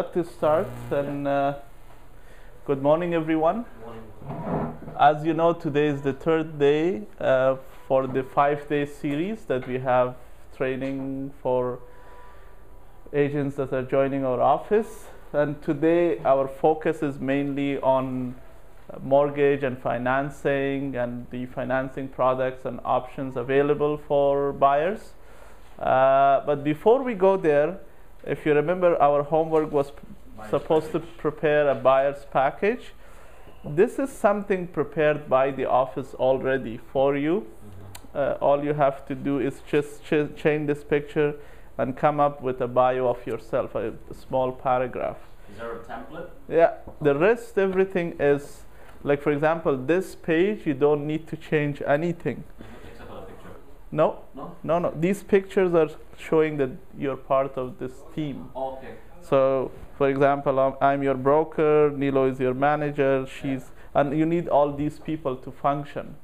to start and uh, good morning everyone. As you know today is the third day uh, for the five day series that we have training for agents that are joining our office. And today our focus is mainly on uh, mortgage and financing and the financing products and options available for buyers. Uh, but before we go there if you remember, our homework was p- supposed to prepare a buyer's package. This is something prepared by the office already for you. Uh, all you have to do is just ch- change this picture and come up with a bio of yourself, a, a small paragraph. Is there a template? Yeah, the rest, everything is like, for example, this page, you don't need to change anything. Except for the picture. No, No? no, no. These pictures are showing that you're part of this team. Okay. So, for example, I'm, I'm your broker, Nilo is your manager, she's, and you need all these people to function.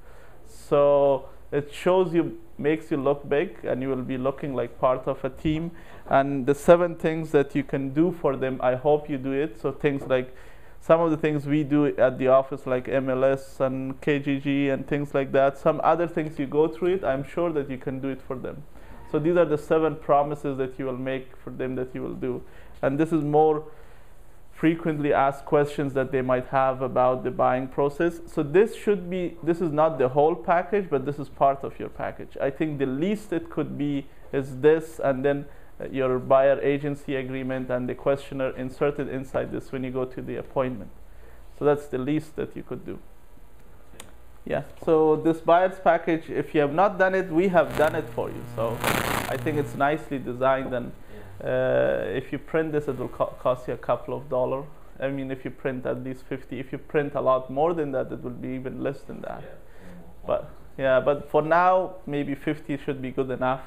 So, it shows you, makes you look big, and you will be looking like part of a team. And the seven things that you can do for them, I hope you do it. So, things like some of the things we do at the office, like MLS and KGG and things like that, some other things you go through it, I'm sure that you can do it for them. So these are the seven promises that you will make for them that you will do. And this is more frequently asked questions that they might have about the buying process. So this should be this is not the whole package, but this is part of your package. I think the least it could be is this and then uh, your buyer agency agreement and the questionnaire inserted inside this when you go to the appointment. So that's the least that you could do. Yeah, so this buyer's package, if you have not done it, we have done it for you. So I think it's nicely designed, and uh, if you print this, it will co- cost you a couple of dollars. I mean, if you print at least 50, if you print a lot more than that, it will be even less than that. Yeah. But yeah, but for now, maybe 50 should be good enough.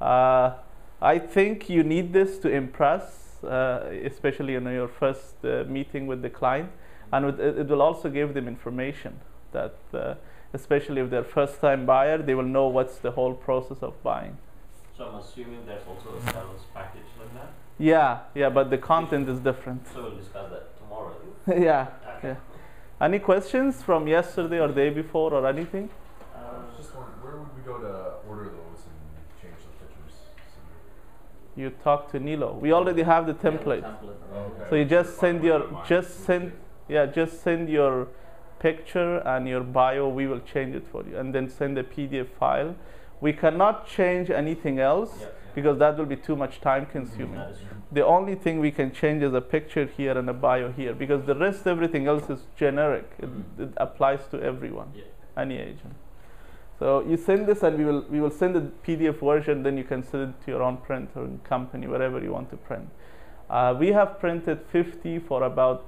Uh, I think you need this to impress, uh, especially in your first uh, meeting with the client, and it will also give them information that, uh, especially if they're first-time buyer, they will know what's the whole process of buying. So I'm assuming there's also a sales package like that. Yeah, yeah, but the content is different. So we'll discuss that tomorrow. yeah, Okay. yeah. Any questions from yesterday or day before or anything? I was just wondering, where would we go to order those and change the pictures? You talk to Nilo. We already have the template. template. Okay. So you just send your fine, fine. just send yeah just send your picture and your bio. We will change it for you, and then send a PDF file. We cannot change anything else Yeah, yeah. because that will be too much time consuming. True. The only thing we can change is a picture here and a bio here because the rest everything else is generic. It, Mhm. it applies to everyone, Yeah. any agent. So you send this, and we will we will send the PDF version. Then you can send it to your own printer and company wherever you want to print. Uh, we have printed 50 for about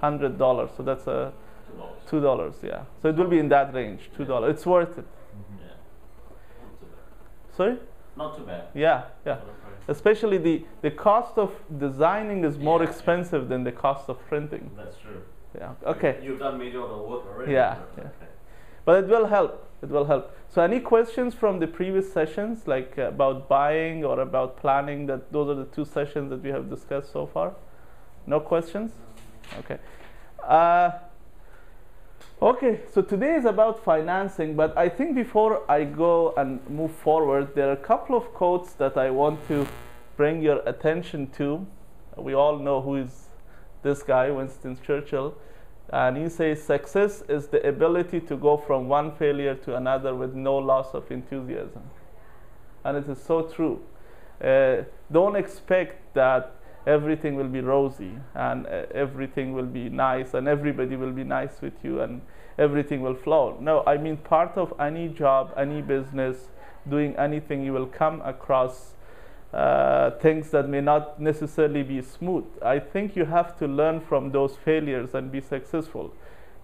hundred dollars, so that's a Two dollars. Yeah, so it will be in that range, two dollars. It's worth it. Mhm. Yeah. Not too bad. Sorry? Not too bad. Yeah, yeah. For the price. Especially the the cost of designing is more Yeah, yeah. expensive than the cost of printing. That's true. Yeah. Okay. You've done major of the work already. Yeah, but- yeah. Okay. But it will help. It will help. So, any questions from the previous sessions, like uh, about buying or about planning? That those are the two sessions that we have discussed so far. No questions. Okay. Uh, okay. So today is about financing, but I think before I go and move forward, there are a couple of quotes that I want to bring your attention to. We all know who is this guy, Winston Churchill. And he says success is the ability to go from one failure to another with no loss of enthusiasm. And it is so true. Uh, don't expect that everything will be rosy and uh, everything will be nice and everybody will be nice with you and everything will flow. No, I mean, part of any job, any business, doing anything, you will come across uh, things that may not necessarily be smooth. I think you have to learn from those failures and be successful.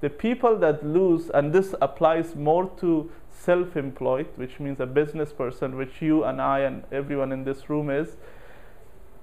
The people that lose, and this applies more to self employed, which means a business person, which you and I and everyone in this room is,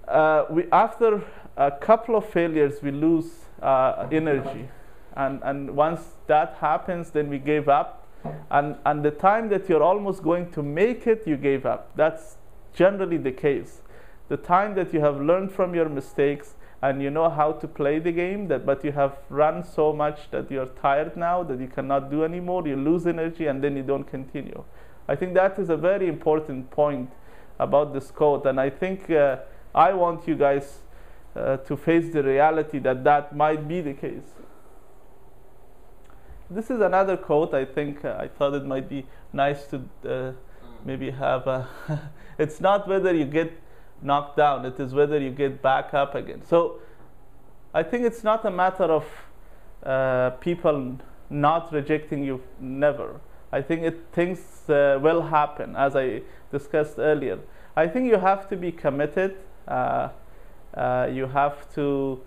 uh, we, after a couple of failures, we lose uh, energy. And, and once that happens, then we gave up. And, and the time that you're almost going to make it, you gave up. That's generally the case. The time that you have learned from your mistakes and you know how to play the game that but you have run so much that you're tired now that you cannot do anymore you lose energy and then you don't continue i think that is a very important point about this quote and i think uh, i want you guys uh, to face the reality that that might be the case. This is another quote i think uh, i thought it might be nice to uh, maybe have a it's not whether you get knocked down it is whether you get back up again. So i think it's not a matter of uh, people not rejecting you never. I think it things uh, will happen as i discussed earlier. I think you have to be committed Uh, uh, you have to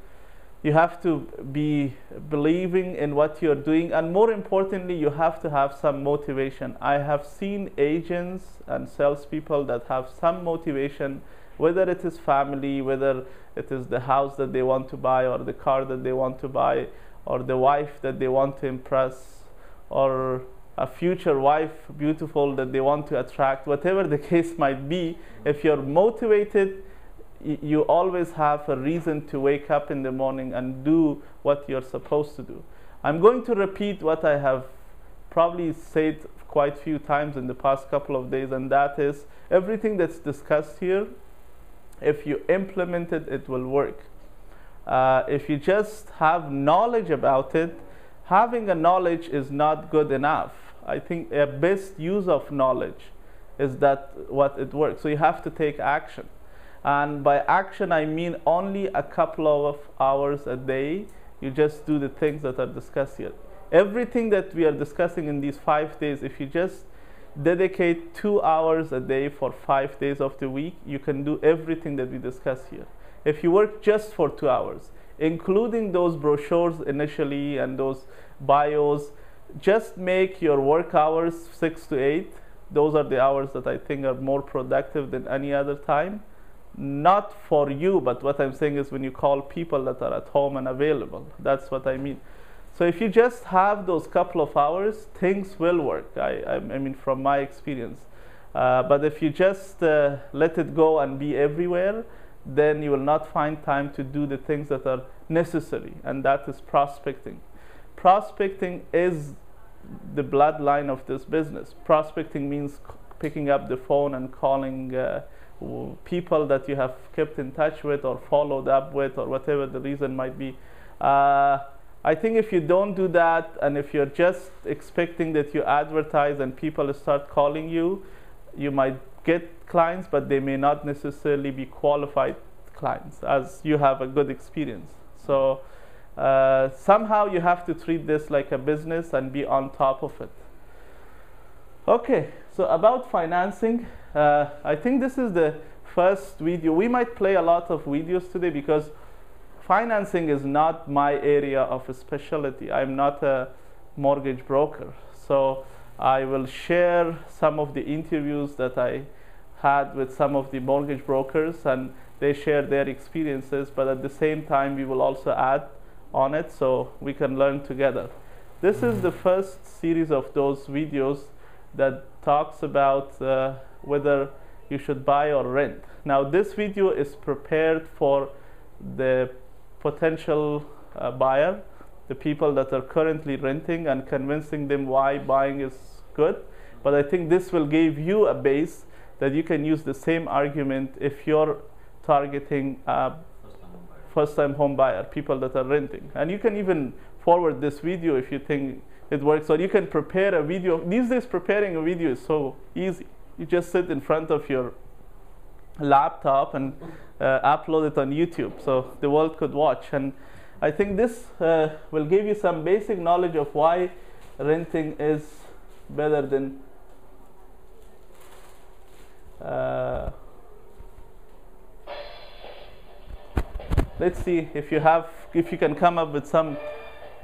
you have to be believing in what you're doing. And more importantly you have to have some motivation. I have seen agents and salespeople that have some motivation whether it is family whether it is the house that they want to buy or the car that they want to buy or the wife that they want to impress or a future wife beautiful that they want to attract whatever the case might be. If you're motivated you always have a reason to wake up in the morning and do what you're supposed to do. I'm going to repeat what I have probably said quite a few times in the past couple of days, and that is everything that's discussed here, if you implement it, it will work. Uh, if you just have knowledge about it, having a knowledge is not good enough. I think a best use of knowledge is that what it works. So you have to take action. And by action, I mean only a couple of hours a day. You just do the things that are discussed here. Everything that we are discussing in these five days, if you just dedicate two hours a day for five days of the week, you can do everything that we discuss here. If you work just for two hours, including those brochures initially and those bios, just make your work hours six to eight. Those are the hours that I think are more productive than any other time not for you, but what I'm saying is when you call people that are at home and available. That's what I mean. So if you just have those couple of hours, things will work. I, I, I mean, from my experience. Uh, but if you just uh, let it go and be everywhere, then you will not find time to do the things that are necessary, and that is prospecting. Prospecting is the bloodline of this business. Prospecting means picking up the phone and calling. Uh, people that you have kept in touch with or followed up with or whatever the reason might be. Uh, I think if you don't do that and if you're just expecting that you advertise and people start calling you, you might get clients, but they may not necessarily be qualified clients as you have a good experience. So uh, somehow you have to treat this like a business and be on top of it. Okay, so about financing, uh, I think this is the first video. We might play a lot of videos today because financing is not my area of specialty. I'm not a mortgage broker. So I will share some of the interviews that I had with some of the mortgage brokers and they share their experiences, but at the same time, we will also add on it so we can learn together. This is the first series of those videos that talks about uh, whether you should buy or rent. Now this video is prepared for the potential uh, buyer, the people that are currently renting and convincing them why buying is good. But I think this will give you a base that you can use the same argument if you're targeting a first time home buyer, people that are renting. And you can even forward this video if you think it works. Or you can prepare a video. These days, preparing a video is so easy. You just sit in front of your laptop and uh, upload it on YouTube so the world could watch. And I think this uh, will give you some basic knowledge of why renting is better than. Uh, let's see if you have if you can come up with some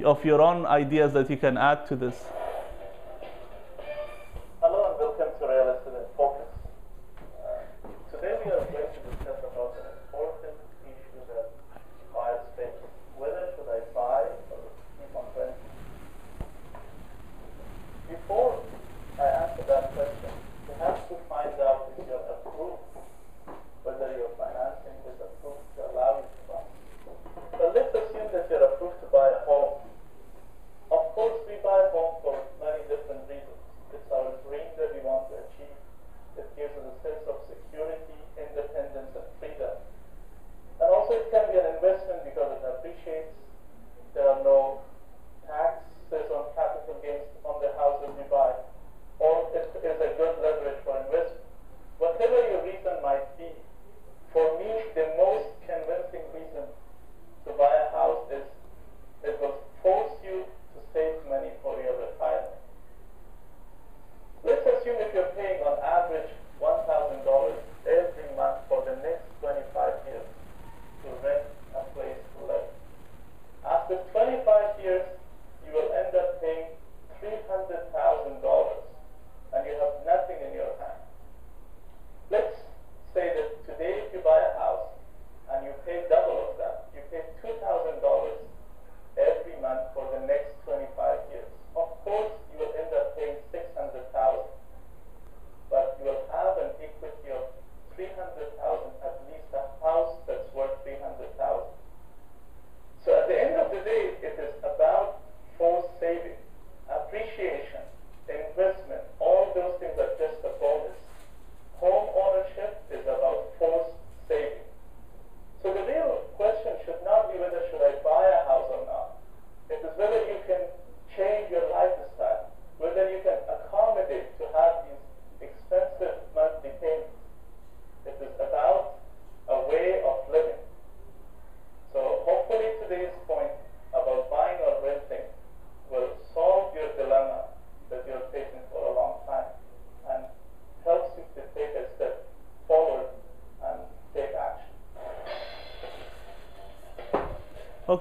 of your own ideas that you can add to this.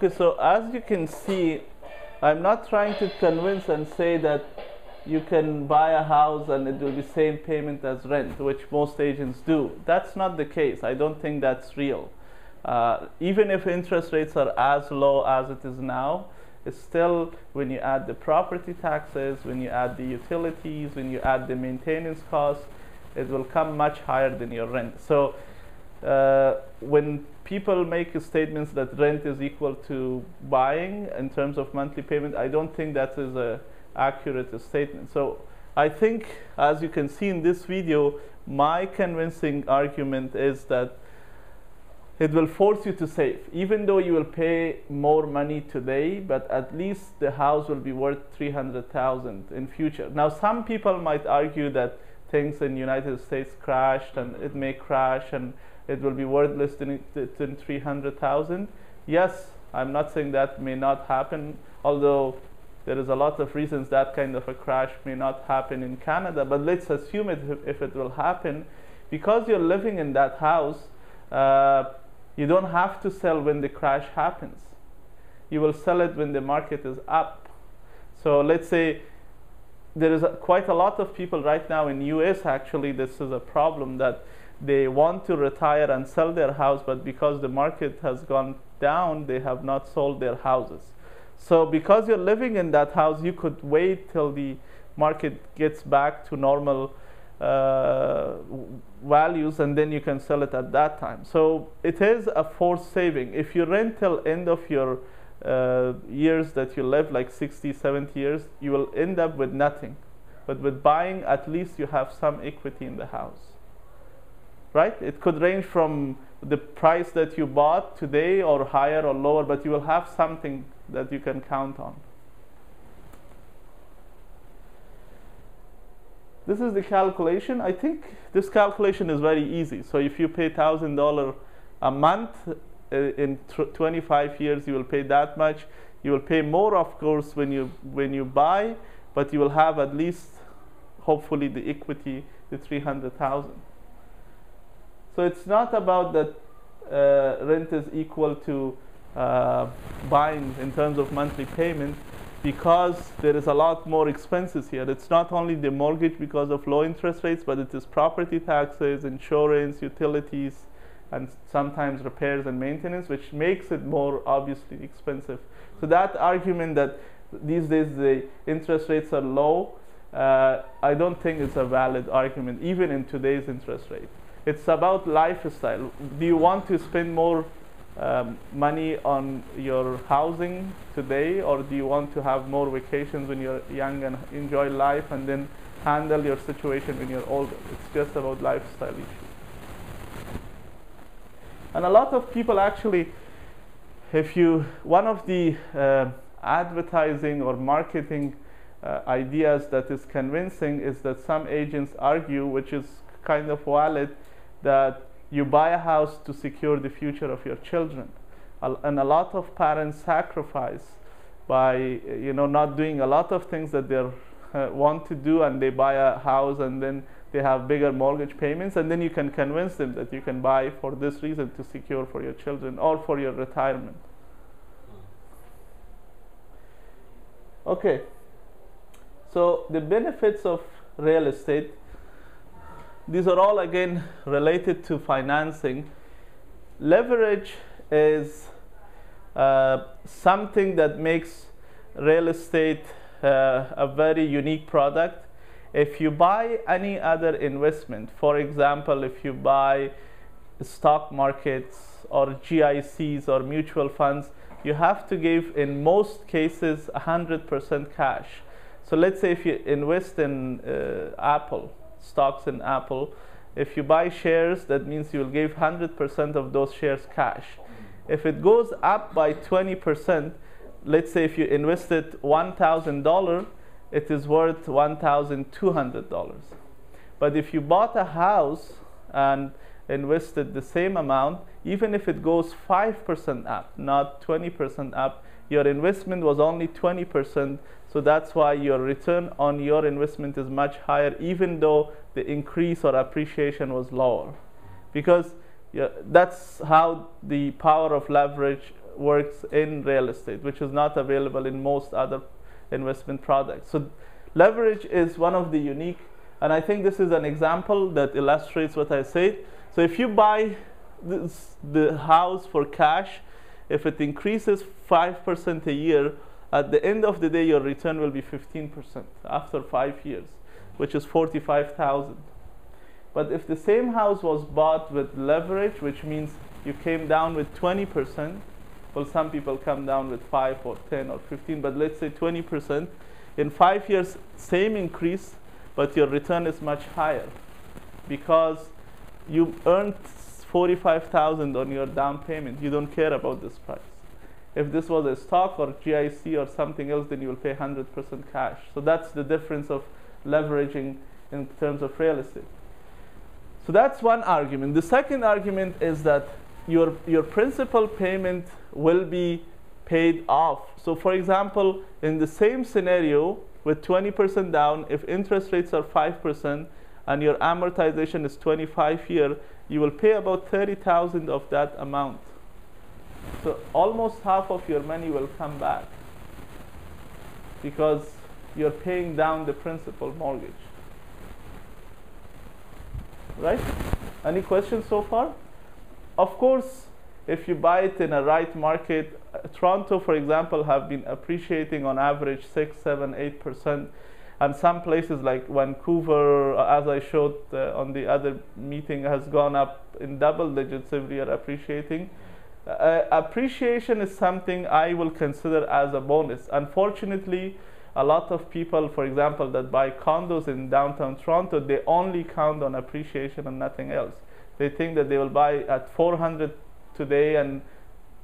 Okay, so as you can see, I'm not trying to convince and say that you can buy a house and it will be same payment as rent, which most agents do. That's not the case. I don't think that's real. Uh, even if interest rates are as low as it is now, it's still when you add the property taxes, when you add the utilities, when you add the maintenance costs, it will come much higher than your rent. So uh, when people make statements that rent is equal to buying in terms of monthly payment, I don't think that is a accurate statement. So I think, as you can see in this video, my convincing argument is that it will force you to save, even though you will pay more money today, but at least the house will be worth 300,000 in future. Now, some people might argue that things in United States crashed and it may crash and it will be worth less than, than 300,000. Yes, I'm not saying that may not happen, although there is a lot of reasons that kind of a crash may not happen in Canada, but let's assume it if it will happen. Because you're living in that house, uh, you don't have to sell when the crash happens. You will sell it when the market is up. So let's say there is a, quite a lot of people right now in US actually this is a problem that they want to retire and sell their house but because the market has gone down they have not sold their houses. So because you're living in that house you could wait till the market gets back to normal uh, values and then you can sell it at that time. So it is a forced saving. If you rent till end of your uh, years that you live like 60 70 years you will end up with nothing. But with buying at least you have some equity in the house right? It could range from the price that you bought today or higher or lower but you will have something that you can count on. This is the calculation. I think this calculation is very easy. So if you pay $1000 a month uh, in 25 years you will pay that much. You will pay more of course when you when you buy but you will have at least hopefully the equity the 300000 so it's not about that uh, rent is equal to uh, buying in terms of monthly payment because there is a lot more expenses here. It's not only the mortgage because of low interest rates, but it is property taxes, insurance, utilities, and sometimes repairs and maintenance, which makes it more obviously expensive. So that argument that these days the interest rates are low, uh, I don't think it's a valid argument, even in today's interest rate. It's about lifestyle. Do you want to spend more um, money on your housing today, or do you want to have more vacations when you're young and enjoy life and then handle your situation when you're older? It's just about lifestyle issues. And a lot of people actually if you one of the uh, advertising or marketing uh, ideas that is convincing is that some agents argue, which is kind of valid, that you buy a house to secure the future of your children, and a lot of parents sacrifice by you know not doing a lot of things that they uh, want to do, and they buy a house and then they have bigger mortgage payments, and then you can convince them that you can buy for this reason to secure for your children or for your retirement. Okay. So the benefits of real estate, these are all again related to financing. Leverage is uh, something that makes real estate uh, a very unique product. If you buy any other investment, for example, if you buy stock markets or GICs or mutual funds, you have to give in most cases 100% cash. So let's say if you invest in uh, Apple, stocks in Apple, if you buy shares, that means you'll give 100% of those shares cash. Mm. If it goes up by 20%, let's say if you invested $1,000, it is worth $1,200. But if you bought a house and invested the same amount, even if it goes 5% up, not 20% up, your investment was only 20%. So that's why your return on your investment is much higher, even though the increase or appreciation was lower. Because that's how the power of leverage works in real estate, which is not available in most other investment products. So leverage is one of the unique, and I think this is an example that illustrates what I said. So if you buy this, the house for cash, if it increases 5% a year, at the end of the day, your return will be 15% after five years, which is 45,000. But if the same house was bought with leverage, which means you came down with 20%, well, some people come down with 5 or 10 or 15, but let's say 20%, in five years, same increase, but your return is much higher because you earned 45,000 on your down payment. You don't care about this price. If this was a stock or GIC or something else, then you will pay 100% cash. So that's the difference of leveraging in terms of real estate. So that's one argument. The second argument is that your, your principal payment will be paid off. So for example, in the same scenario with 20% down, if interest rates are 5% and your amortization is 25 year, you will pay about 30,000 of that amount. So almost half of your money will come back because you're paying down the principal mortgage. Right? Any questions so far? Of course, if you buy it in a right market, uh, Toronto, for example, have been appreciating on average six, seven, eight percent, and some places like Vancouver, uh, as I showed uh, on the other meeting, has gone up in double digits every year appreciating. Uh, appreciation is something I will consider as a bonus. Unfortunately, a lot of people, for example, that buy condos in downtown Toronto, they only count on appreciation and nothing else. They think that they will buy at 400 today and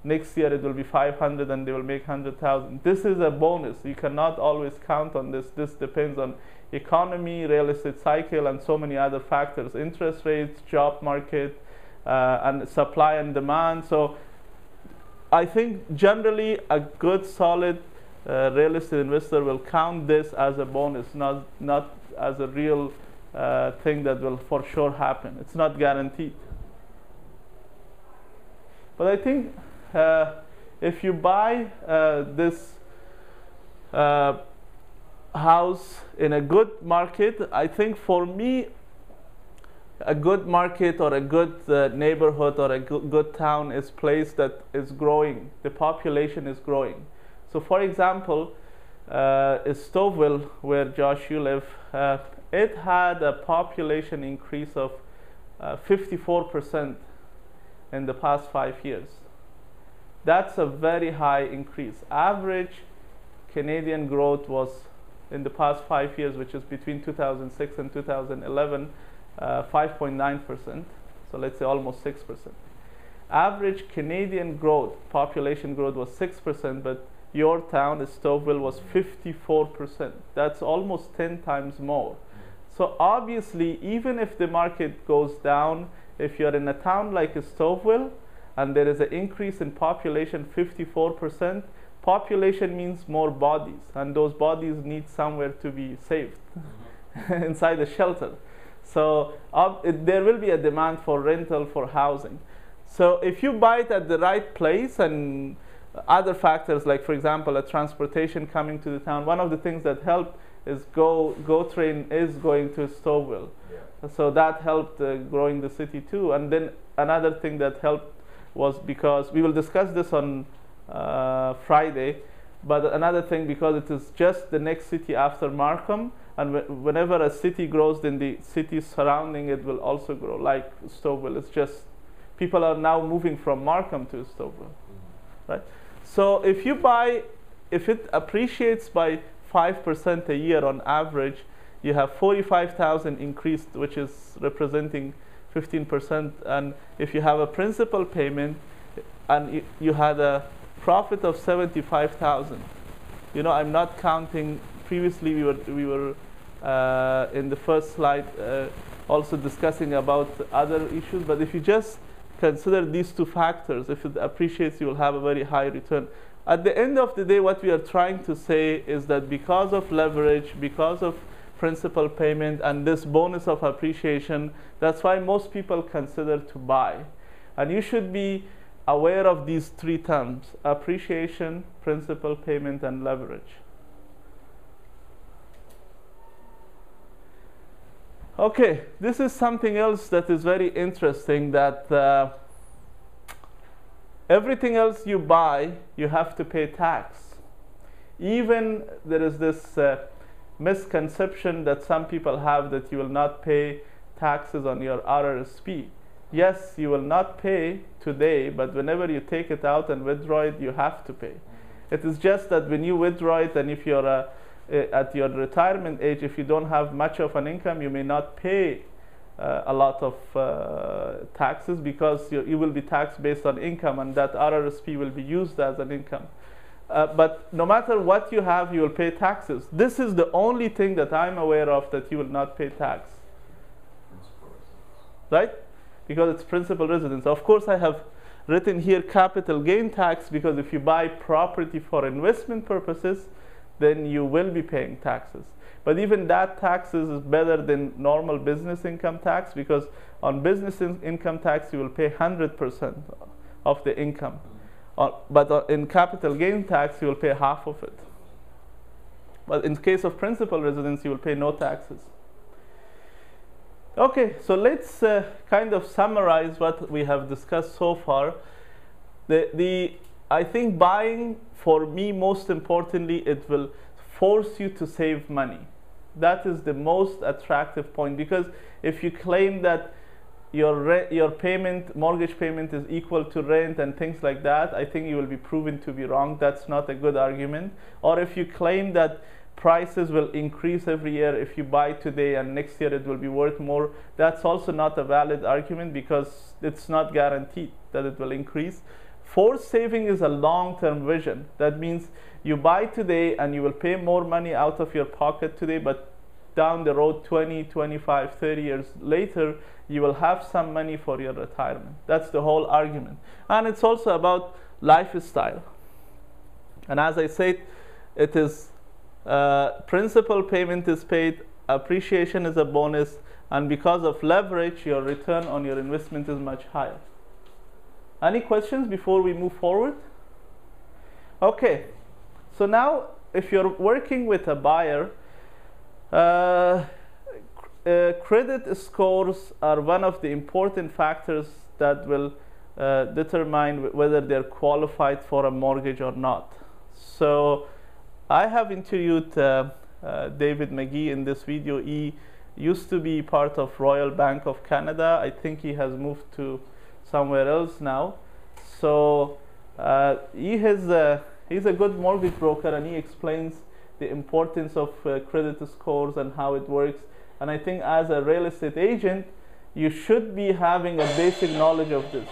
next year it will be 500 and they will make 100,000. This is a bonus. You cannot always count on this. This depends on economy, real estate cycle, and so many other factors interest rates, job market, uh, and supply and demand. So I think generally a good, solid uh, real estate investor will count this as a bonus, not, not as a real uh, thing that will for sure happen. It's not guaranteed. But I think uh, if you buy uh, this uh, house in a good market, I think for me, a good market or a good uh, neighborhood or a good, town is place that is growing. The population is growing. So, for example, uh, Stouffville, where Josh you live, uh, it had a population increase of 54% in the past five years. That's a very high increase. Average Canadian growth was in the past five years, which is between 2006 and 2011, uh, Uh, 5.9%. So let's say almost 6%. average Canadian growth, population growth was 6%, but your town, Stouffville, was 54%. That's almost 10 times more. So obviously, even if the market goes down, if you're in a town like Stouffville and there is an increase in population 54%, population means more bodies, and those bodies need somewhere to be saved mm-hmm. inside the shelter. So uh, it, there will be a demand for rental for housing. So if you buy it at the right place and other factors like for example a transportation coming to the town, one of the things that helped is go go train is going to Stouffville. Yeah. So that helped uh, growing the city too. And then another thing that helped was because we will discuss this on uh, Friday. But another thing because it is just the next city after Markham, and whenever a city grows, then the cities surrounding it will also grow. Like Stouffville, it's just people are now moving from Markham to Stouffville, mm-hmm. right? So if you buy, if it appreciates by five percent a year on average, you have 45,000 increased, which is representing 15%. And if you have a principal payment and you, you had a profit of 75,000, you know, I'm not counting, previously we were, we were in the first slide uh, also discussing about other issues, but if you just consider these two factors, if it appreciates, you will have a very high return. At the end of the day, what we are trying to say is that because of leverage, because of principal payment and this bonus of appreciation. That's why most people consider to buy. And you should be aware of these three terms appreciation, principal payment, and leverage. Okay, this is something else that is very interesting that uh, everything else you buy, you have to pay tax. Even there is this uh, misconception that some people have that you will not pay taxes on your RRSP. Yes, you will not pay today, but whenever you take it out and withdraw it, you have to pay. It is just that when you withdraw it, and if you're uh, at your retirement age, if you don't have much of an income, you may not pay uh, a lot of uh, taxes because you, you will be taxed based on income, and that RRSP will be used as an income. Uh, but no matter what you have, you will pay taxes. This is the only thing that I'm aware of that you will not pay tax. Right? Because it's principal residence. Of course, I have written here capital gain tax because if you buy property for investment purposes, then you will be paying taxes. But even that taxes is better than normal business income tax because on business in- income tax you will pay 100% of the income. Uh, but uh, in capital gain tax, you will pay half of it. But in case of principal residence, you will pay no taxes. Okay, so let's uh, kind of summarize what we have discussed so far. The, the, I think buying, for me, most importantly, it will force you to save money. That is the most attractive point because if you claim that your your payment mortgage payment is equal to rent and things like that i think you will be proven to be wrong. That's not a good argument. Or if you claim that prices will increase every year if you buy today and next year it will be worth more that's also not a valid argument because it's not guaranteed that it will increase forced saving is a long term vision. That means you buy today and you will pay more money out of your pocket today but down the road 20 25 30 years later you will have some money for your retirement. That's the whole argument. And it's also about lifestyle. And as i said it is uh, principal payment is paid appreciation is a bonus and because of leverage your return on your investment is much higher any questions before we move forward okay so now if you're working with a buyer uh, uh, credit scores are one of the important factors that will uh, determine whether they're qualified for a mortgage or not. So I have interviewed uh, uh, David McGee in this video. He used to be part of Royal Bank of Canada. I think he has moved to somewhere else now. So uh, he has a, he's a good mortgage broker and he explains the importance of uh, credit scores and how it works. And I think as a real estate agent, you should be having a basic knowledge of this.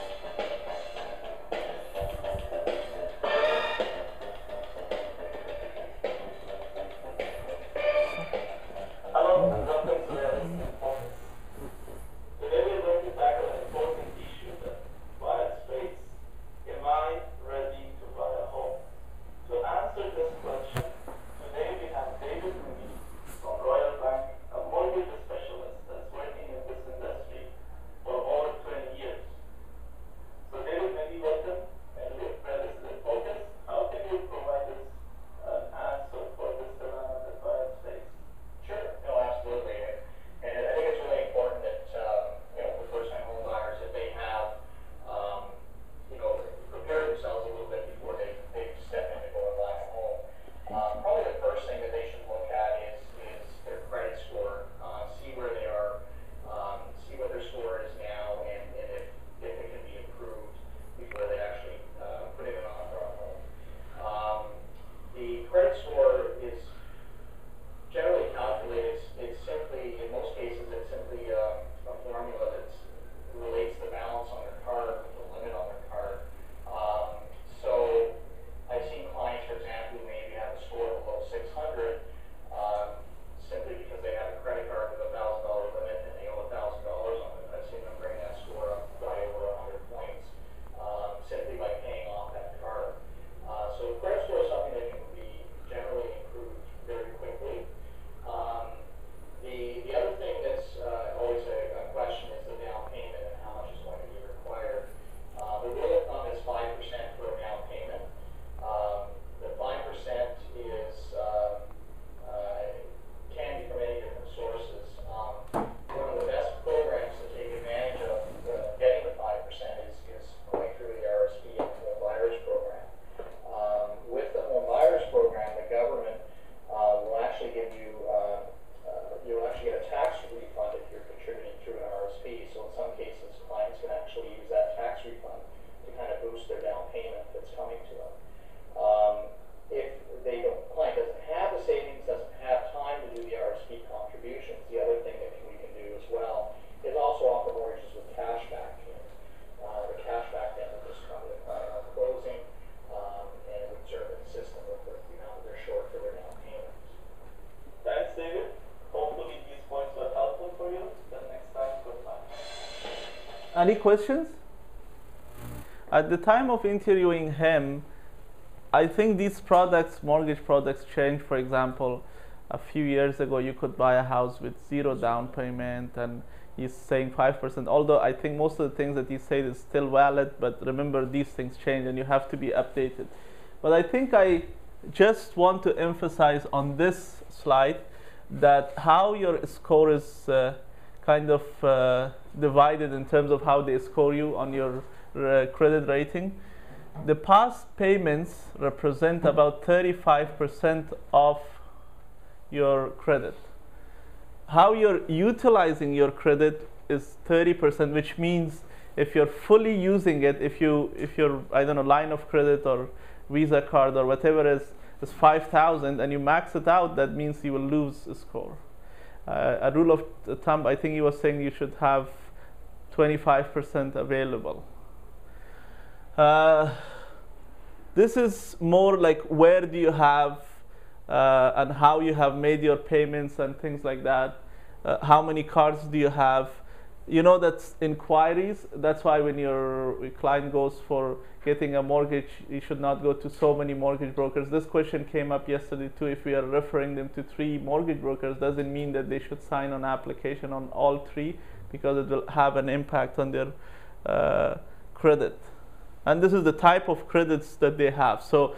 Any questions? At the time of interviewing him, I think these products, mortgage products, changed. For example, a few years ago, you could buy a house with zero down payment, and he's saying 5%. Although I think most of the things that he said is still valid, but remember, these things change and you have to be updated. But I think I just want to emphasize on this slide that how your score is uh, kind of uh, divided in terms of how they score you on your uh, credit rating. The past payments represent about 35% of your credit. How you're utilizing your credit is 30%, which means if you're fully using it, if you if your I don't know line of credit or Visa card or whatever is is 5,000 and you max it out, that means you will lose a score. Uh, a rule of thumb, I think he was saying you should have 25% available. Uh, this is more like where do you have uh, and how you have made your payments and things like that. Uh, how many cards do you have? You know that's inquiries. That's why when your client goes for getting a mortgage, you should not go to so many mortgage brokers. This question came up yesterday too. If we are referring them to three mortgage brokers, doesn't mean that they should sign an application on all three because it will have an impact on their uh, credit. And this is the type of credits that they have. So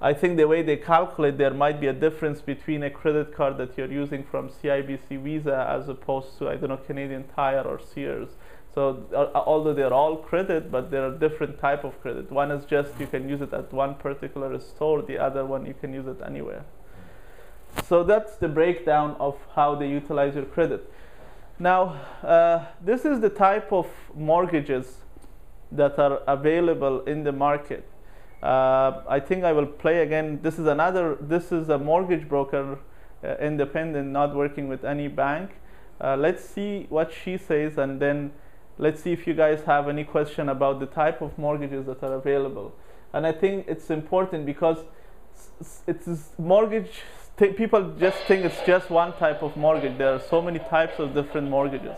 I think the way they calculate, there might be a difference between a credit card that you're using from CIBC Visa as opposed to, I don't know, Canadian Tire or Sears. So uh, although they're all credit, but there are different type of credit. One is just you can use it at one particular store. The other one you can use it anywhere. So that's the breakdown of how they utilize your credit. Now, uh, this is the type of mortgages that are available in the market. Uh, I think I will play again. This is another. This is a mortgage broker, uh, independent, not working with any bank. Uh, let's see what she says, and then let's see if you guys have any question about the type of mortgages that are available. And I think it's important because it's mortgage. People just think it's just one type of mortgage. There are so many types of different mortgages.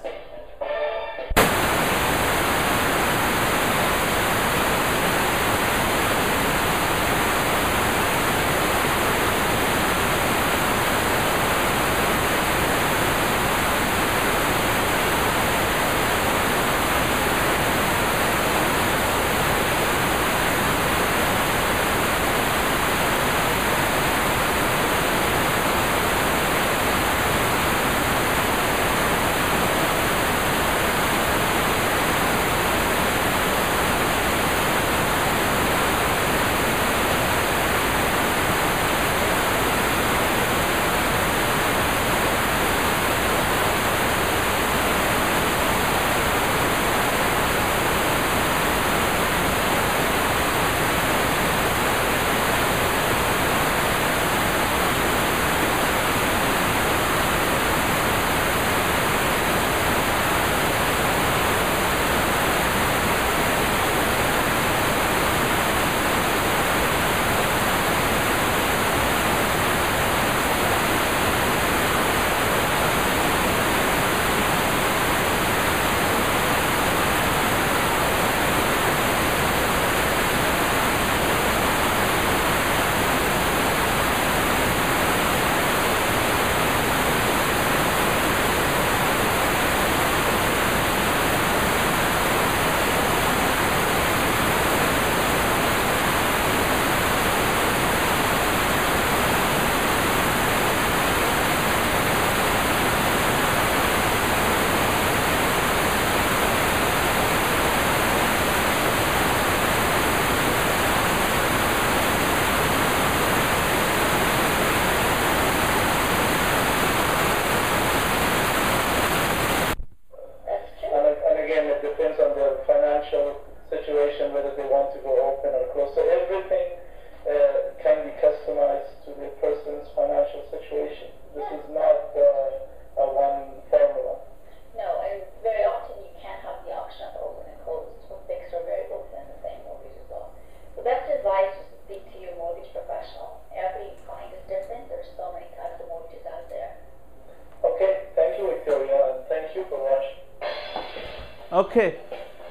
Okay,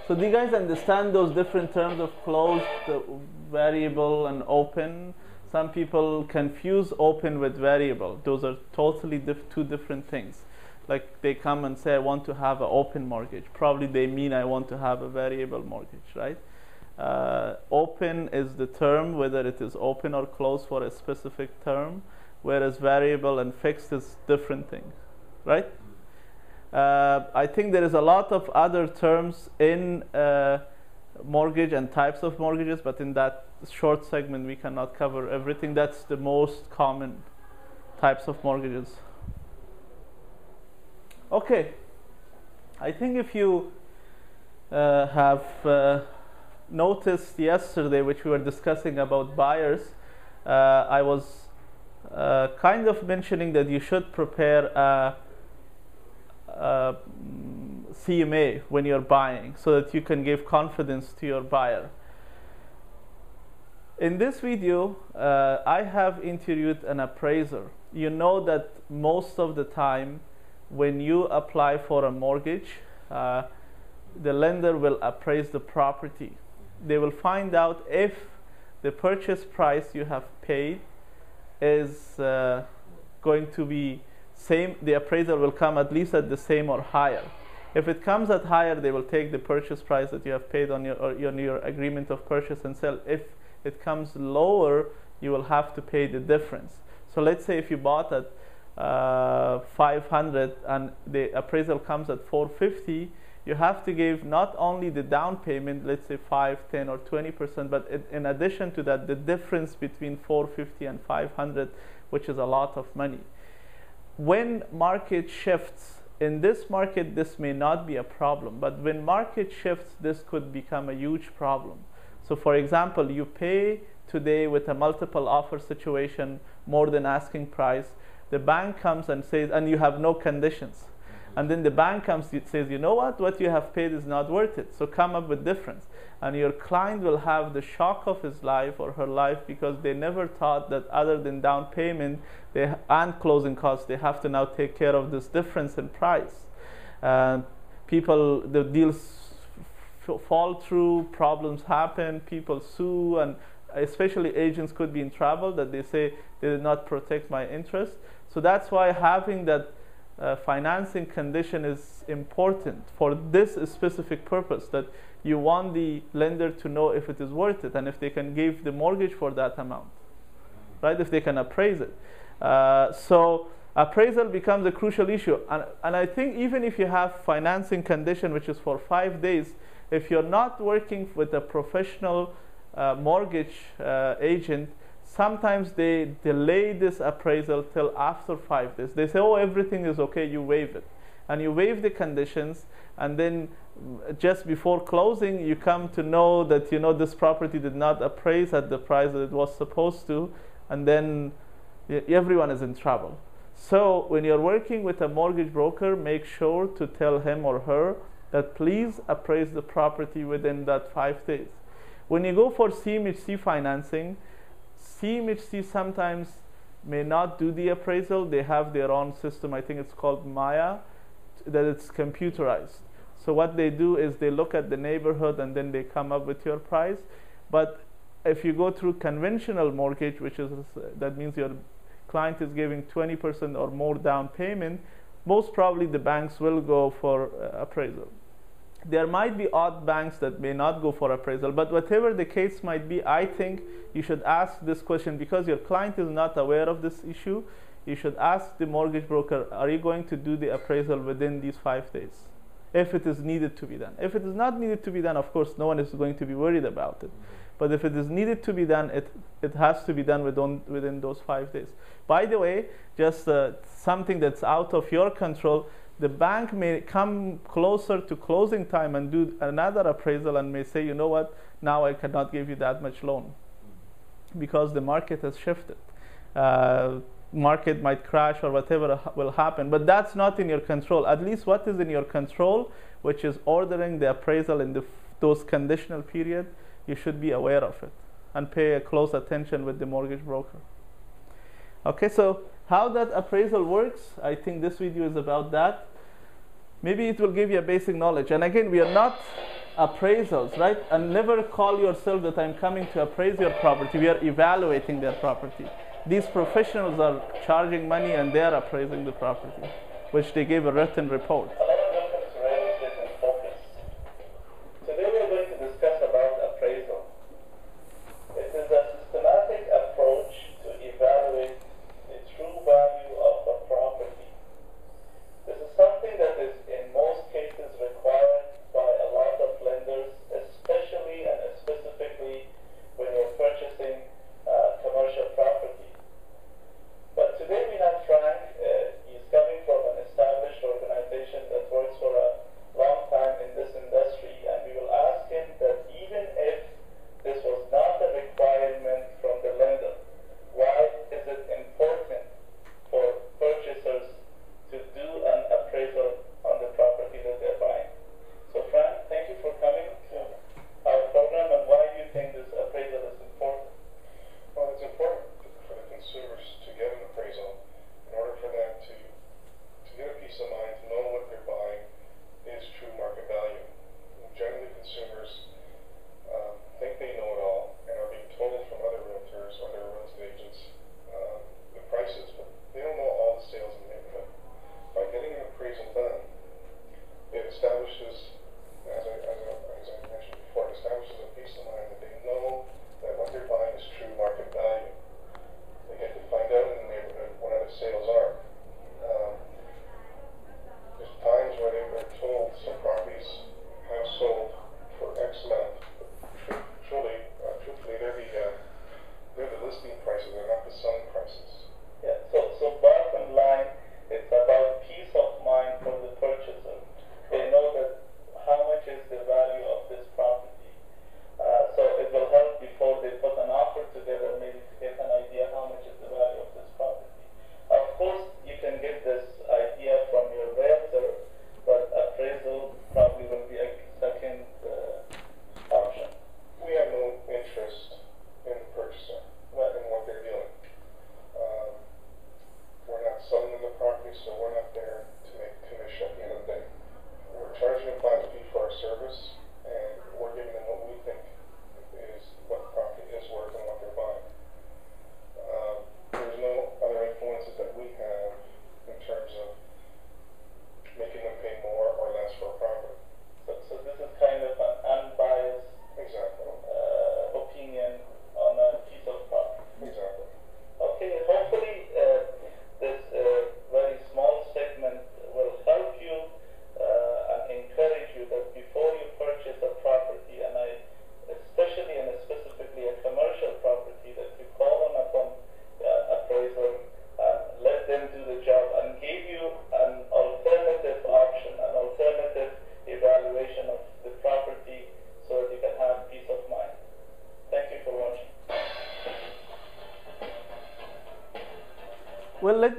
So do you guys understand those different terms of closed, variable, and open? Some people confuse open with variable. Those are totally diff- two different things. Like they come and say, I want to have an open mortgage. Probably they mean I want to have a variable mortgage, right? Uh, open is the term, whether it is open or closed for a specific term, whereas variable and fixed is different thing, right? Uh, I think there is a lot of other terms in uh, mortgage and types of mortgages, but in that short segment we cannot cover everything. That's the most common types of mortgages. Okay, I think if you uh, have uh, noticed yesterday, which we were discussing about buyers, uh, I was uh, kind of mentioning that you should prepare a, mm, CMA when you're buying so that you can give confidence to your buyer. In this video, uh, I have interviewed an appraiser. You know that most of the time when you apply for a mortgage, uh, the lender will appraise the property. They will find out if the purchase price you have paid is uh, going to be same. The appraiser will come at least at the same or higher. If it comes at higher, they will take the purchase price that you have paid on your, on your agreement of purchase and sell. If it comes lower, you will have to pay the difference. So let's say if you bought at uh, 500 and the appraisal comes at 450, you have to give not only the down payment, let's say 5, 10, or 20 percent, but in, in addition to that, the difference between 450 and 500, which is a lot of money. When market shifts, in this market, this may not be a problem, but when market shifts, this could become a huge problem. So, for example, you pay today with a multiple offer situation more than asking price. The bank comes and says, and you have no conditions. And then the bank comes says, you know what, what you have paid is not worth it. So come up with difference. And your client will have the shock of his life or her life because they never thought that other than down payment they, and closing costs, they have to now take care of this difference in price. Uh, people, the deals fall through, problems happen, people sue, and especially agents could be in trouble that they say they did not protect my interest. So that's why having that uh, financing condition is important for this specific purpose that you want the lender to know if it is worth it and if they can give the mortgage for that amount right? If they can appraise it. Uh, so appraisal becomes a crucial issue. And, and i think even if you have financing condition which is for five days if you're not working with a professional uh, mortgage uh, agent sometimes they delay this appraisal till after five days. They say, oh, everything is okay, you waive it. And you waive the conditions, and then just before closing, you come to know that you know this property did not appraise at the price that it was supposed to, and then everyone is in trouble. So when you're working with a mortgage broker, make sure to tell him or her that please appraise the property within that five days. When you go for CMHC financing, CMHC sometimes may not do the appraisal. They have their own system. I think it's called Maya, that it's computerized. So what they do is they look at the neighborhood and then they come up with your price. But if you go through conventional mortgage, which is that means your client is giving 20% or more down payment, most probably the banks will go for uh, appraisal there might be odd banks that may not go for appraisal, but whatever the case might be, I think you should ask this question because your client is not aware of this issue. You should ask the mortgage broker, are you going to do the appraisal within these five days? If it is needed to be done. If it is not needed to be done, of course, no one is going to be worried about it. But if it is needed to be done, it, it has to be done within, within those five days. By the way, just uh, something that's out of your control, the bank may come closer to closing time and do another appraisal and may say, you know what, now I cannot give you that much loan because the market has shifted. Uh, market might crash or whatever will happen, but that's not in your control. At least what is in your control, which is ordering the appraisal in the, those conditional period, you should be aware of it and pay a close attention with the mortgage broker. Okay, so how that appraisal works, I think this video is about that maybe it will give you a basic knowledge. And again, we are not appraisals, right? And never call yourself that I'm coming to appraise your property. We are evaluating their property. These professionals are charging money and they are appraising the property, which they gave a written report.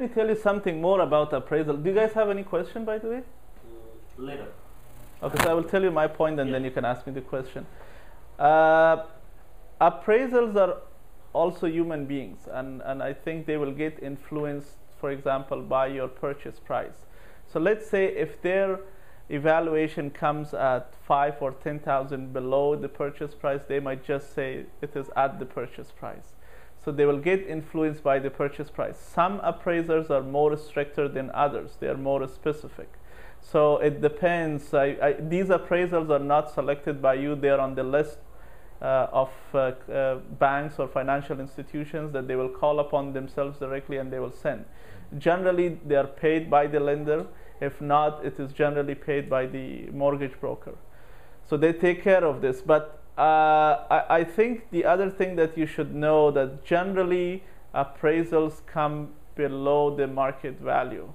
Me tell you something more about appraisal. Do you guys have any question, by the way? Later. Okay, so I will tell you my point and then you can ask me the question. Uh, appraisals are also human beings, and, and I think they will get influenced, for example, by your purchase price. So let's say if their evaluation comes at five or ten thousand below the purchase price, they might just say it is at the purchase price. So they will get influenced by the purchase price. Some appraisers are more stricter than others; they are more specific. So it depends. I, I, these appraisals are not selected by you; they are on the list uh, of uh, uh, banks or financial institutions that they will call upon themselves directly and they will send. Generally, they are paid by the lender. If not, it is generally paid by the mortgage broker. So they take care of this. But uh, I, I think the other thing that you should know that generally appraisals come below the market value.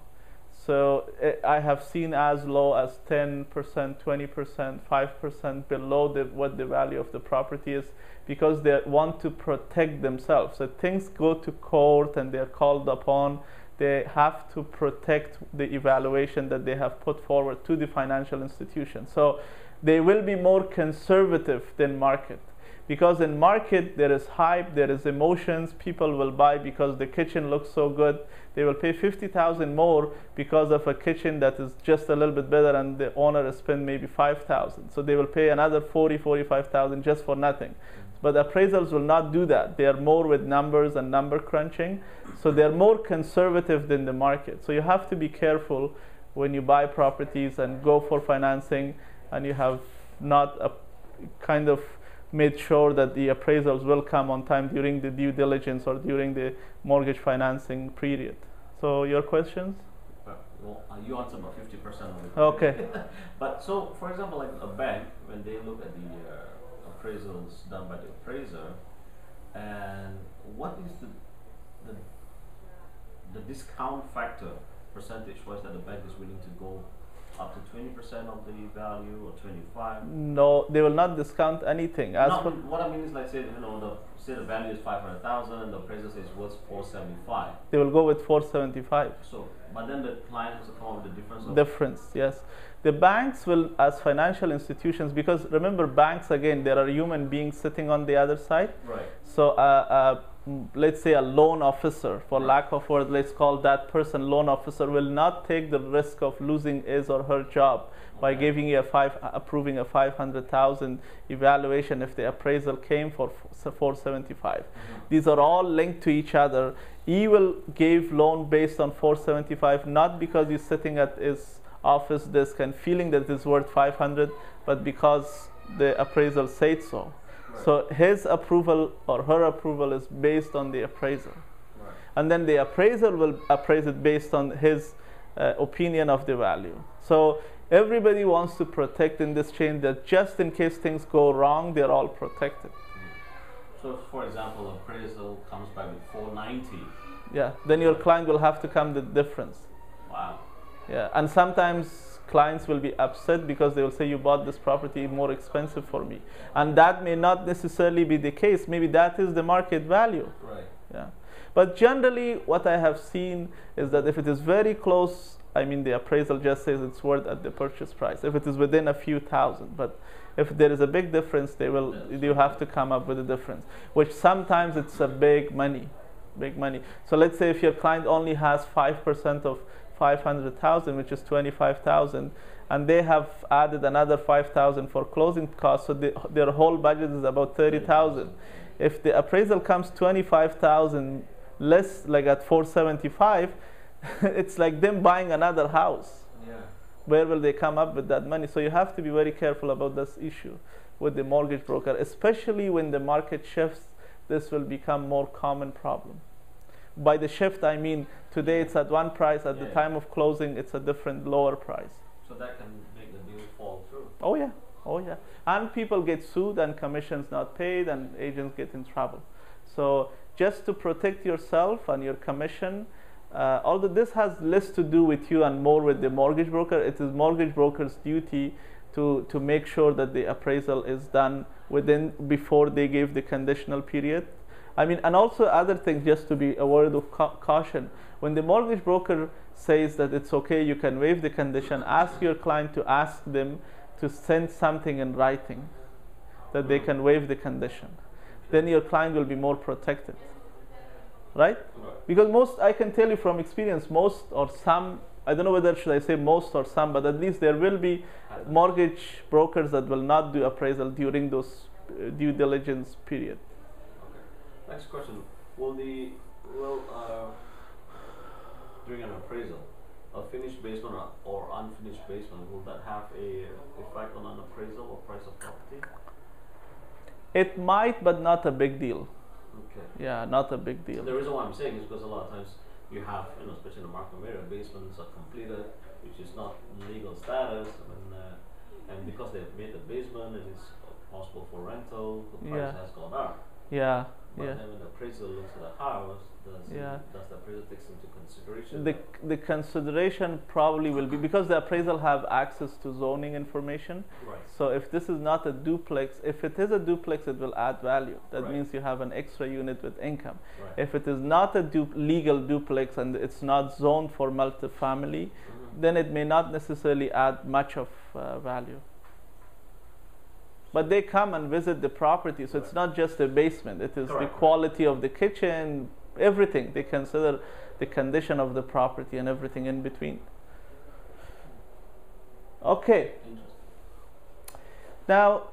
So eh, I have seen as low as 10%, 20%, 5% below the, what the value of the property is because they want to protect themselves. So things go to court and they're called upon. They have to protect the evaluation that they have put forward to the financial institution. So they will be more conservative than market. because in market there is hype there is emotions people will buy because the kitchen looks so good. They will pay 50000 more because of a kitchen that is just a little bit better and the owner has spent maybe 5000 so they will pay another 40 45000 just for nothing. Mm. But appraisals will not do that. They are more with numbers and number crunching. So they're more conservative than the market. So you have to be careful when you buy properties and go for financing and you have not a kind of made sure that the appraisals will come on time during the due diligence or during the mortgage financing period. So your questions? Well, well, uh, you answered about fifty percent of it. Okay. but so, for example, like a bank, when they look at the uh, appraisals done by the appraiser, and what is the the the discount factor percentage-wise that the bank is willing to go up to twenty percent of the value or twenty-five? No, they will not discount anything. As no, for what I mean is like say you know the say the value is five hundred thousand and the appraiser says worth four seventy-five. they will go with 475. So, but then the client has to come up with the difference of difference yes the banks will as financial institutions because remember banks again there are human beings sitting on the other side right. so uh, uh, let's say a loan officer for hmm. lack of word let's call that person loan officer will not take the risk of losing his or her job by giving you a five approving a 500000 evaluation if the appraisal came for f- 475 mm-hmm. these are all linked to each other. He will give loan based on 475, not because he's sitting at his office desk and feeling that it's worth 500, but because the appraisal said so. Right. So his approval or her approval is based on the appraiser. Right. And then the appraiser will appraise it based on his uh, opinion of the value. So everybody wants to protect in this chain that just in case things go wrong, they're all protected. So, for example, appraisal comes back with 490. Yeah, then your client will have to come the difference. Wow. Yeah, and sometimes clients will be upset because they will say you bought this property more expensive for me, and that may not necessarily be the case. Maybe that is the market value. Right. Yeah, but generally, what I have seen is that if it is very close, I mean, the appraisal just says it's worth at the purchase price. If it is within a few thousand, but if there is a big difference, they will you have to come up with a difference, which sometimes it's a big money, big money. So let's say if your client only has five percent of five hundred thousand, which is twenty-five thousand, and they have added another five thousand for closing costs, so the, their whole budget is about thirty thousand. If the appraisal comes 25,000 less like at 475 it's like them buying another house. Yeah. where will they come up with that money? So you have to be very careful about this issue with the mortgage broker especially when the market shifts this will become more common problem by the shift i mean today it's at one price at the Yeah. time of closing it's a different lower price So that can make the deal fall through. Oh yeah, oh yeah. And people get sued and commissions not paid and agents get in trouble. So just to protect yourself and your commission, uh, although this has less to do with you and more with the mortgage broker, it is mortgage broker's duty to, to make sure that the appraisal is done within before they give the conditional period. I mean, and also other things, just to be a word of ca- caution. When the mortgage broker says that it's okay, you can waive the condition, ask your client to ask them to send something in writing that they can waive the condition. Then your client will be more protected. Right? Because most, I can tell you from experience, most or some, I don't know whether should I say most or some, but at least there will be mortgage brokers that will not do appraisal during those uh, due diligence period. Next question. Will the will uh, during an appraisal, a finished basement or, or unfinished basement, will that have a effect on an appraisal or price of property? It might, but not a big deal. Okay. Yeah, not a big deal. The reason why I'm saying is because a lot of times you have, you know, especially in the Markham area, basements are completed, which is not legal status, and uh, and because they've made the basement and it's possible for rental, the price Yeah. has gone up. Yeah, But yeah. then when the appraiser looks at the house, does Yeah. does the appraiser takes into consideration? The, the consideration probably will be because the appraisal have access to zoning information. right. So if this is not a duplex, if it is a duplex, it will add value. That Right. means you have an extra unit with income. Right. If it is not a du- legal duplex and it's not zoned for multifamily, Mhm. then it may not necessarily add much of uh, value. But they come and visit the property. So it's not just the basement; it is the quality of the kitchen, everything. They consider the condition of the property and everything in between. Okay. Now,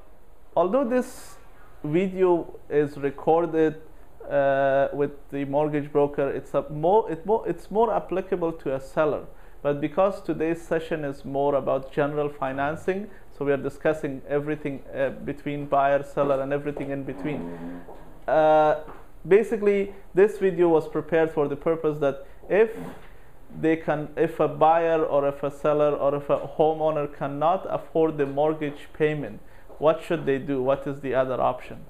although this video is recorded uh, with the mortgage broker, it's a more it more it's more applicable to a seller. But because today's session is more about general financing, so we are discussing everything uh, between buyer, seller, and everything in between. Uh, basically, this video was prepared for the purpose that if they can if a buyer or if a seller or if a homeowner cannot afford the mortgage payment what should they do? What is the other option?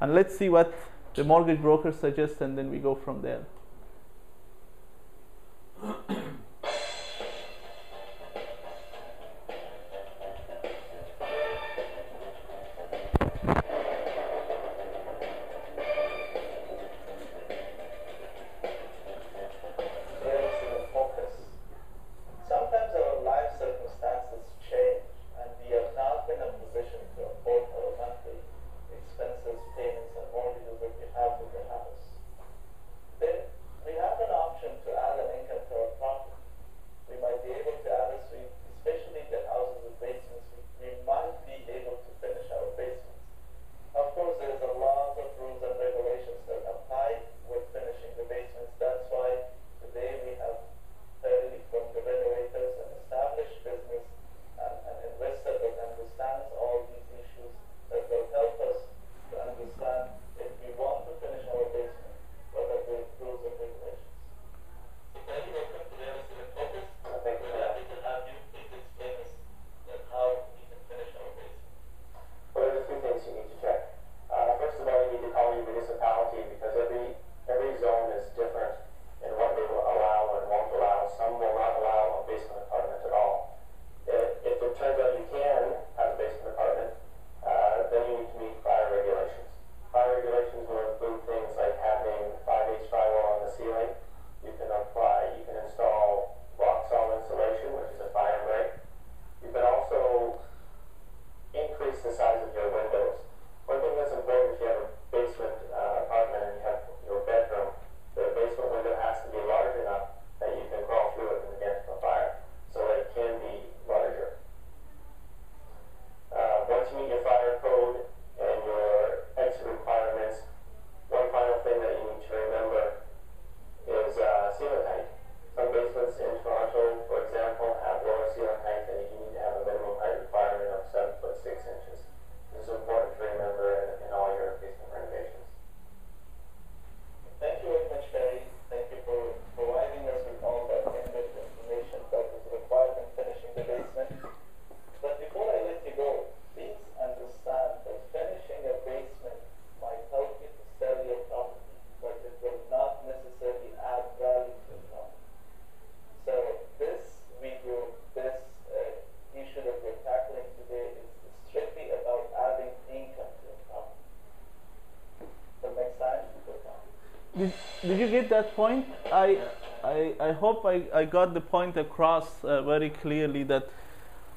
And let's see what the mortgage broker suggests and then we go from there that point i i, I hope I, I got the point across uh, very clearly that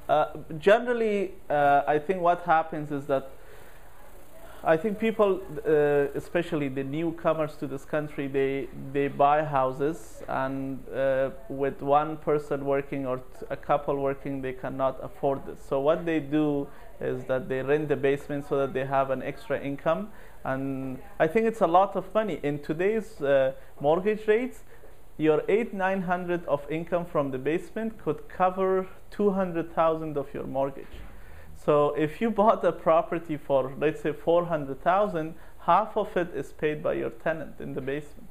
uh, generally uh, i think what happens is that I think people, uh, especially the newcomers to this country, they they buy houses, and uh, with one person working or a couple working, they cannot afford this. So what they do is that they rent the basement so that they have an extra income, and I think it's a lot of money in today's uh, mortgage rates. Your eight nine hundred of income from the basement could cover two hundred thousand of your mortgage. So if you bought a property for let's say 400,000, half of it is paid by your tenant in the basement.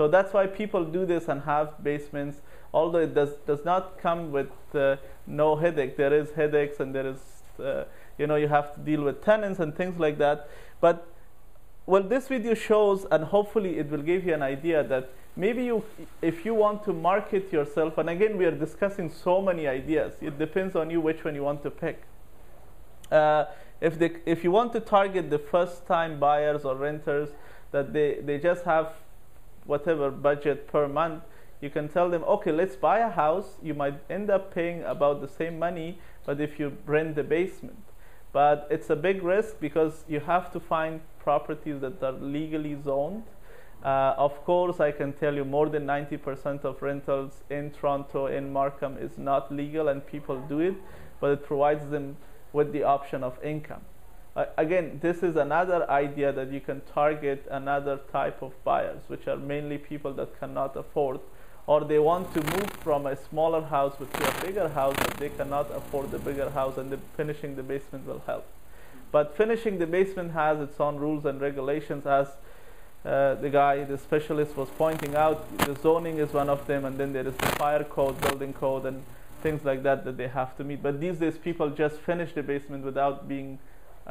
So that's why people do this and have basements. Although it does does not come with uh, no headache, there is headaches and there is uh, you know you have to deal with tenants and things like that. But well, this video shows, and hopefully it will give you an idea that maybe you, if you want to market yourself, and again we are discussing so many ideas. It depends on you which one you want to pick. Uh, if, they, if you want to target the first time buyers or renters that they, they just have whatever budget per month, you can tell them, okay, let's buy a house. You might end up paying about the same money, but if you rent the basement. but it's a big risk because you have to find properties that are legally zoned. Uh, of course, I can tell you more than 90% of rentals in Toronto, in Markham, is not legal and people do it, but it provides them with the option of income. Uh, again, this is another idea that you can target another type of buyers, which are mainly people that cannot afford or they want to move from a smaller house to a bigger house, but they cannot afford the bigger house, and the finishing the basement will help. But finishing the basement has its own rules and regulations, as uh, the guy, the specialist, was pointing out. The zoning is one of them, and then there is the fire code, building code, and things like that that they have to meet. But these days, people just finish the basement without being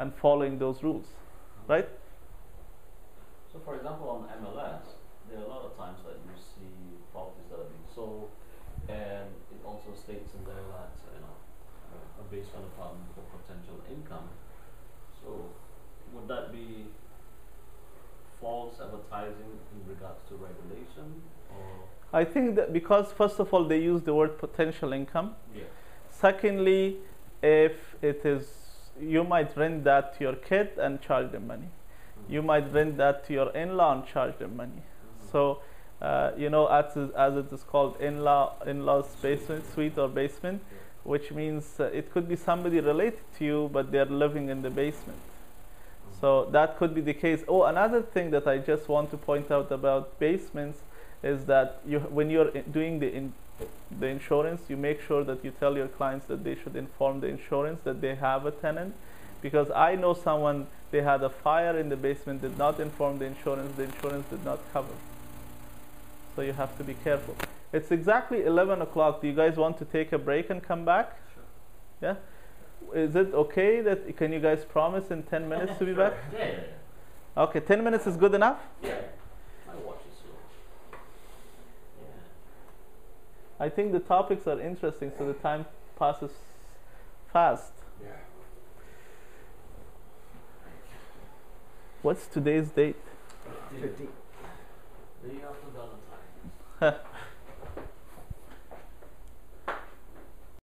and following those rules, right? So, for example, on MLS, there are a lot of times that you see properties that are being sold, and it also states in there that you know a basement apartment for potential income. So, would that be false advertising in regards to regulation, or I think that because first of all they use the word potential income. yeah? Secondly, if it is, you might rent that to your kid and charge them money. You might rent that to your in-law and charge them money. So, uh, you know, as, as it is called in-law, in-laws basement, suite or basement, which means uh, it could be somebody related to you, but they're living in the basement. So that could be the case. Oh, another thing that I just want to point out about basements is that you, when you're doing the in, the insurance, you make sure that you tell your clients that they should inform the insurance that they have a tenant, because I know someone they had a fire in the basement, did not inform the insurance, the insurance did not cover. So you have to be careful. It's exactly 11 o'clock. Do you guys want to take a break and come back? Sure. Yeah. Is it okay that can you guys promise in 10 minutes to be back? Yeah, yeah, yeah. Okay, 10 minutes is good enough? Yeah. I watch it so. Yeah. I think the topics are interesting, so the time passes fast. Yeah. What's today's date? 15. Day after Valentine's.